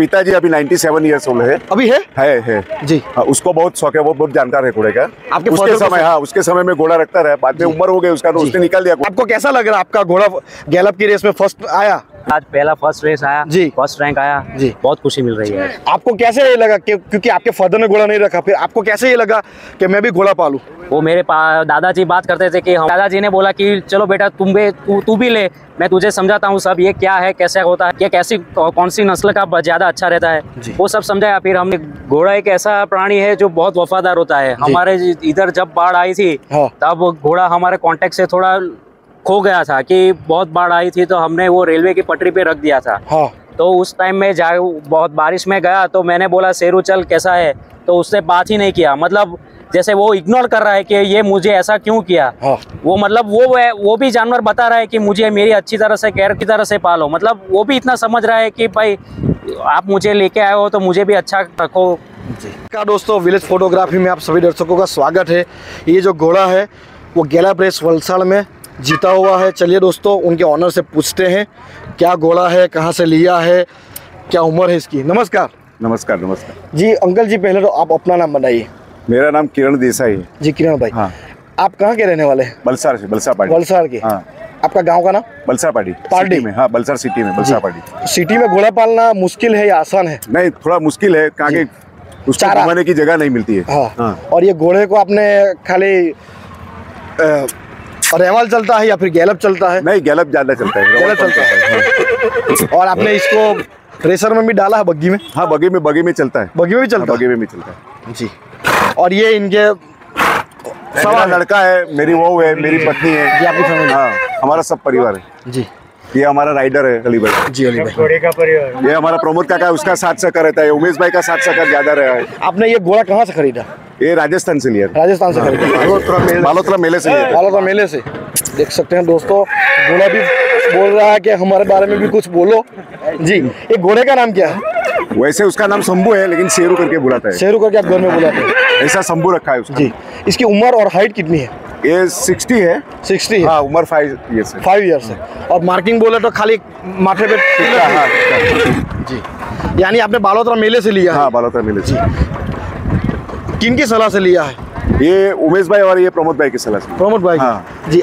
पिताजी अभी 97 years old है। अभी है? है है। जी। आ, उसको बहुत शौक है वो बहुत जानकार है घोड़े का। आपके उसके समय हाँ उसके समय में घोड़ा रखता रहा बाद में उम्र हो गई उसका तो उसने निकाल दिया। आपको कैसा लग रहा है आपका घोड़ा गैलप की रेस में फ़र्स्ट आया? आज पहला फ़र्स्ट रेस आया जी। फ़र्स्ट रैंक आया। जी। बहुत खुशी मिल रही है। आपको कैसे ये लगा कि क्योंकि आपके फादर ने घोड़ा नहीं रखा फिर आपको कैसे ये लगा कि मैं भी घोड़ा पालूं? वो मेरे दादाजी बात करते थे कि हम दादाजी ने बोला कि चलो बेटा तुम भी तू तू भी ले मैं तुझे समझाता हूँ सब ये क्या है कैसे होता है ये कैसी कौन सी नस्ल का ज़्यादा अच्छा रहता है? वो सब समझाया। फिर हमने घोड़ा एक ऐसा प्राणी है जो बहुत वफादार होता है। हमारे इधर जब बाढ़ आई थी हाँ। तब घोड़ा हमारे कॉन्टेक्ट से थोड़ा खो गया था कि बहुत बाढ़ आई थी तो हमने वो रेलवे की पटरी पे रख दिया था। हाँ। तो उस टाइम में जा बहुत बारिश में गया तो मैंने बोला शेरू चल कैसा है? तो उसने बात ही नहीं किया। मतलब जैसे वो इग्नोर कर रहा है कि ये मुझे ऐसा क्यों किया? हाँ। वो मतलब वो वो भी जानवर बता रहा है कि मुझे मेरी अच्छी तरह से केयर की तरह से पालो। मतलब वो भी इतना समझ रहा है कि भाई आप मुझे लेके आए हो तो मुझे भी अच्छा रखो। का दोस्तों विलेज फोटोग्राफी में आप सभी दर्शकों का स्वागत है। ये जो घोड़ा है वो गेला प्रेस वलसाड़ में जीता हुआ है। चलिए दोस्तों उनके ऑनर से पूछते हैं क्या घोड़ा है कहाँ से लिया है क्या उम्र है इसकी? नमस्कार। नमस्कार नमस्कार। जी अंकल जी पहले तो आप अपना नाम बताइए। मेरा नाम किरण देसाई है। जी किरण भाई। हाँ। आप कहाँ के रहने वाले हैं? बलसार से बलसा पार्टी। वलसाड़ के। हाँ। आपका गाँव का नाम? बलसा पार्टी। पार्टी? में हाँ बलसार सिटी में बलसा पार्टी। सिटी में घोड़ा पालना मुश्किल है या आसान है? नहीं थोड़ा मुश्किल है कहाँ के उसको घुमाने की जगह नहीं मिलती है। हाँ, हाँ। और ये घोड़े को आपने खाली अ, रेवाल चलता है या फिर गैलप चलता है? नहीं गैलप ज़्यादा चलता है। गैलप चलता है और आपने इसको रेसर में भी डाला है बग्गी में? हाँ बगी में बगी में चलता है। बग्गी में भी हाँ, चलता बगी में भी चलता है। है जी। और ये इनके सवाल लड़का है मेरी बहू है मेरी पत्नी है। जी आपकी फैमिली हाँ? हमारा सब परिवार है। जी। ये हमारा राइडर है अली भाई। जी अली भाई। का परिवार ये हमारा प्रमोद काका है उसका साथ सकर रहता है उमेश भाई का साथ सकर ज़्यादा रहा है। आपने ये घोड़ा कहाँ से खरीदा? ये राजस्थान से लिया राजस्थान से मालोत्रा मेले से। था। मेले से। देख सकते हैं दोस्तों घोड़ा भी बोल रहा है कि हमारे बारे में भी कुछ बोलो। जी ये घोड़े का नाम क्या है? वैसे उसका नाम शंभू है लेकिन शेरू करके बुलाता है। शेरू करके आप घर में बुलाते हैं। ऐसा शंभू रखा है उसका। जी इसकी उम्र और हाइट कितनी है? ये सिक्सटी है। सिक्सटी है। हाँ उम्र फाइव ईयर्स है। फाइव ईयर्स है। और मार्किंग बोले तो खाली माथे पे हाँ, जी। यानी आपने बालोतरा मेले से लिया हाँ। बालोत्रा मेले से। किन की सलाह से लिया है? ये उमेश भाई और ये प्रमोद भाई की सलाह से प्रमोद भाई हाँ। जी।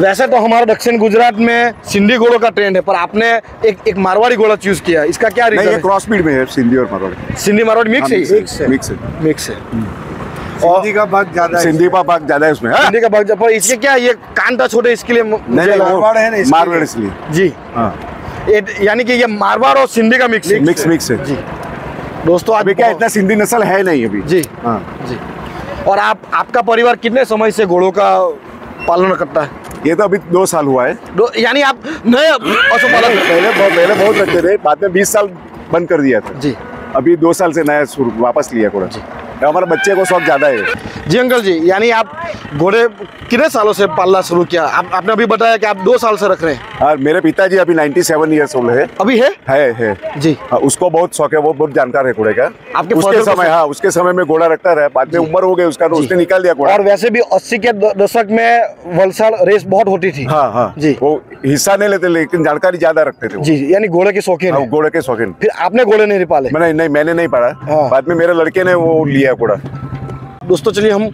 वैसे तो हमारे दक्षिण गुजरात में सिंधी घोड़ों का ट्रेंड है पर आपने एक एक मारवाड़ी घोड़ा चूज़ किया इसका क्या रीजन ये है? क्रॉस बीड में है सिंधी और मारवाड़ी। सिंधी मारवाड़ी मिक्स है मिक्स है मिक्स है। मिक्स है सिंधी का भाग ज़्यादा सिंधी का भाग ज़्यादा है उसमें हाँ? सिंधी का भाग पर इसके क्या ये कान था छोटे इसके लिए मारवाड़ इसलिए। जी। हाँ। यानी कि ये मारवाड़ और सिंधी का मिक्स है। मिक्स मिक्स है। जी। दोस्तों अभी क्या इतना सिंधी नस्ल है नहीं अभी? जी। हाँ। जी। और आप आपका परिवार कितने समय से घोड़ों का पालन करता है? ये तो अभी दो साल हुआ है। दो यानी आप नए पहले पहले बहुत रखते थे बाद में बीस साल बंद कर दिया था। जी। अभी दो साल से नया शुरू वापस लिया घोड़ा जी। हमारे बच्चे को शौक ज़्यादा है। जी अंकल जी यानी आप घोड़े कितने सालों से पालना शुरू किया? आप आपने अभी बताया कि आप दो साल से रख रहे हैं। और मेरे पिताजी अभी 97 ईयर्स ओल्ड है। अभी है? है है। जी। हाँ, उसको बहुत शौक है वो बहुत जानकार है घोड़े का। आपके उसके समय हाँ उसके समय में घोड़ा रखता रहा बाद में उम्र हो गई उसका तो उसने निकाल दिया घोड़ा। और वैसे भी अस्सी के दशक में वलसाड़ रेस बहुत होती थी। हाँ हाँ। जी। वो हिस्सा नहीं लेते लेकिन जानकारी ज़्यादा रखते थे जी यानी घोड़े के शौकीन हाँ, घोड़े के शौकीन। फिर आपने घोड़े नहीं पाले? मैंने नहीं मैंने नहीं पढ़ा। हाँ। बाद में मेरे लड़के ने वो लिया घोड़ा दोस्तों चलिए हम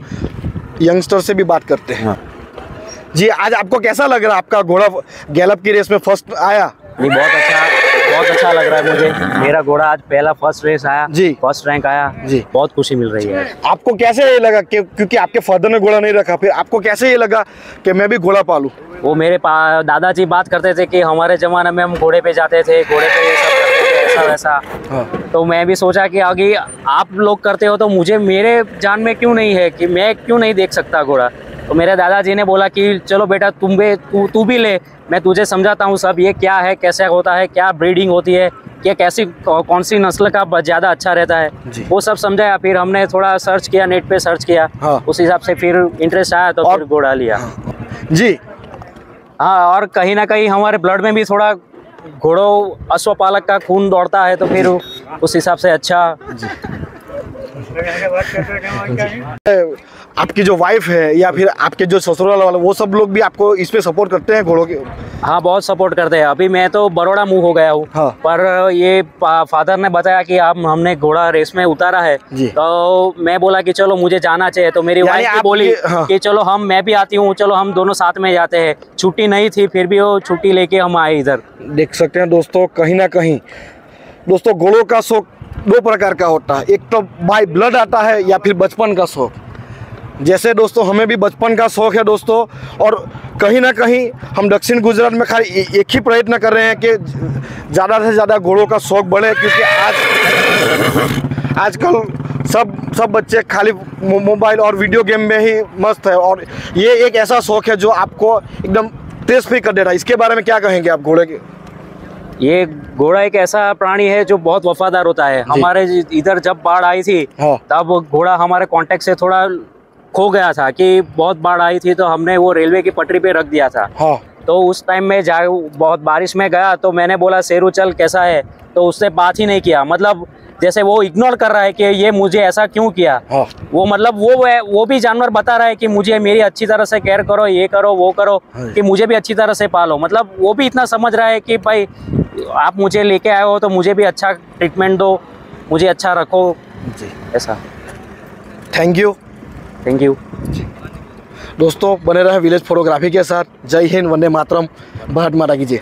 यंगस्टर से भी बात करते हैं। हाँ। जी आज आपको कैसा लग रहा है? आपका घोड़ा गैलप की रेस में फ़र्स्ट आया? नहीं बहुत अच्छा बहुत अच्छा लग रहा है मुझे। मेरा घोड़ा आज पहला फ़र्स्ट रेस आया जी। फ़र्स्ट रैंक आया। जी। बहुत खुशी मिल रही है। आपको कैसे ये लगा कि क्योंकि आपके फादर ने घोड़ा नहीं रखा फिर आपको कैसे ये लगा कि मैं भी घोड़ा पालू? वो मेरे पा- दादाजी बात करते थे कि हमारे जमाने में हम घोड़े पे जाते थे घोड़े पे ये सब ऐसा वैसा। तो मैं भी सोचा कि आगे आप लोग करते हो तो मुझे मेरे जान में क्यों नहीं है कि मैं क्यों नहीं देख सकता घोड़ा? तो मेरे दादाजी ने बोला कि चलो बेटा तुम भी तू तू भी ले। मैं तुझे समझाता हूँ सब ये क्या है कैसे होता है क्या ब्रीडिंग होती है कि कैसी कौन सी नस्ल का ज़्यादा अच्छा रहता है? वो सब समझाया। फिर हमने थोड़ा सर्च किया नेट पे सर्च किया। हाँ। उस हिसाब से फिर इंटरेस्ट आया तो और- फिर घोड़ा लिया। जी। हाँ और कहीं ना कहीं हमारे ब्लड में भी थोड़ा घोड़ों अश्वपालक का खून दौड़ता है तो फिर उस हिसाब से अच्छा। आपकी जो वाइफ है या फिर आपके जो ससुराल वाले वो सब लोग भी आपको इसमें सपोर्ट करते हैं घोड़ों के? हाँ बहुत सपोर्ट करते हैं। अभी मैं तो बड़ोड़ा मूव हो गया हूँ। हाँ। पर ये फादर ने बताया कि आप हमने घोड़ा रेस में उतारा है। तो मैं बोला कि चलो मुझे जाना चाहिए। तो मेरी वाइफ भी बोली हाँ। कि चलो हम मैं भी आती हूँ। चलो हम दोनों साथ में जाते हैं। छुट्टी नहीं थी फिर भी वो छुट्टी लेके हम आए इधर। देख सकते हैं दोस्तों कहीं ना कहीं। दोस्तों घोड़ों का शौक दो प्रकार का होता है। एक तो बाई ब्लड आता है या फिर बचपन का शौक। जैसे दोस्तों हमें भी बचपन का शौक है दोस्तों और कहीं ना कहीं हम दक्षिण गुजरात में खाली एक ही प्रयत्न कर रहे हैं कि ज़्यादा से ज़्यादा घोड़ों का शौक बढ़े क्योंकि आज आजकल सब सब बच्चे खाली मोबाइल और वीडियो गेम में ही मस्त है और ये एक ऐसा शौक है जो आपको एकदम तेज फ्री कर दे रहा है। इसके बारे में क्या कहेंगे आप घोड़े के? ये घोड़ा एक ऐसा प्राणी है जो बहुत वफादार होता है। हमारे इधर जब बाढ़ आई थी हाँ। तब घोड़ा हमारे कांटेक्ट से थोड़ा खो गया था कि बहुत बाढ़ आई थी तो हमने वो रेलवे की पटरी पे रख दिया था। हाँ। तो उस टाइम में जा बहुत बारिश में गया तो मैंने बोला शेरू चल कैसा है? तो उसने बात ही नहीं किया। मतलब जैसे वो इग्नोर कर रहा है कि ये मुझे ऐसा क्यों किया? हाँ। वो मतलब वो वो भी जानवर बता रहा है कि मुझे मेरी अच्छी तरह से केयर करो ये करो वो करो हाँ। कि मुझे भी अच्छी तरह से पालो। मतलब वो भी इतना समझ रहा है कि भाई आप मुझे लेके आए हो तो मुझे भी अच्छा ट्रीटमेंट दो मुझे अच्छा रखो। जी। ऐसा। थैंक यू थैंक यू दोस्तों, बने रहे विलेज फोटोग्राफी के साथ। जय हिंद, वंदे मातरम। भारत माता की जय।